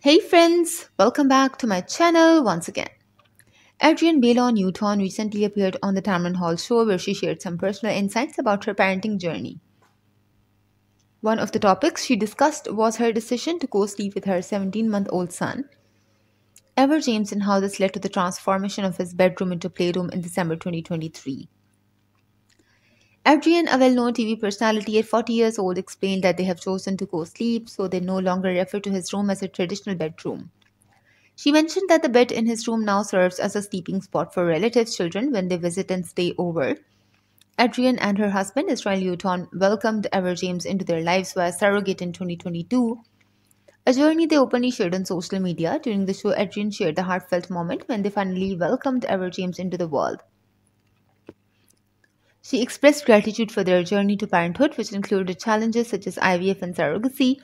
Hey friends, welcome back to my channel once again. Adrienne Bailon Houghton recently appeared on the Tamron Hall show where she shared some personal insights about her parenting journey. One of the topics she discussed was her decision to co sleep with her 17 month old son, Ever James, and how this led to the transformation of his bedroom into playroom in December 2023. Adrienne, a well known TV personality at 40 years old, explained that they have chosen to go sleep so they no longer refer to his room as a traditional bedroom. She mentioned that the bed in his room now serves as a sleeping spot for relatives' children when they visit and stay over. Adrienne and her husband, Israel Houghton, welcomed Ever James into their lives via surrogate in 2022, a journey they openly shared on social media. During the show, Adrienne shared the heartfelt moment when they finally welcomed Ever James into the world. She expressed gratitude for their journey to parenthood, which included challenges such as IVF and surrogacy.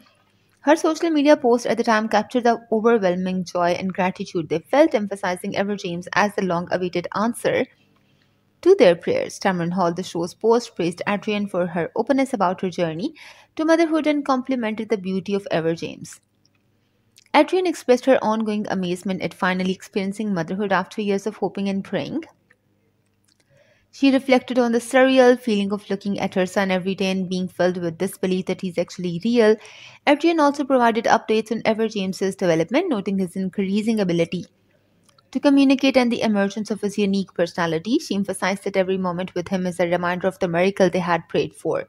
Her social media post at the time captured the overwhelming joy and gratitude they felt, emphasizing Ever James as the long awaited answer to their prayers. Tamron Hall, the show's post, praised Adrienne for her openness about her journey to motherhood and complimented the beauty of Ever James. Adrienne expressed her ongoing amazement at finally experiencing motherhood after years of hoping and praying. She reflected on the surreal feeling of looking at her son every day and being filled with disbelief that he's actually real. Adrienne also provided updates on Ever James's development, noting his increasing ability to communicate and the emergence of his unique personality. She emphasized that every moment with him is a reminder of the miracle they had prayed for.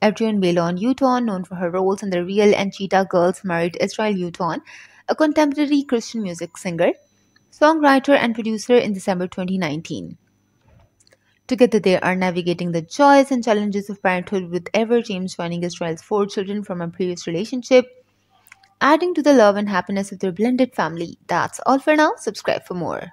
Adrienne Bailon Houghton, known for her roles in The Real and Cheetah Girls, married Israel Houghton, a contemporary Christian music singer, songwriter, and producer in December 2019. Together, they are navigating the joys and challenges of parenthood, with Ever James joining Israel's four children from a previous relationship, adding to the love and happiness of their blended family. That's all for now. Subscribe for more.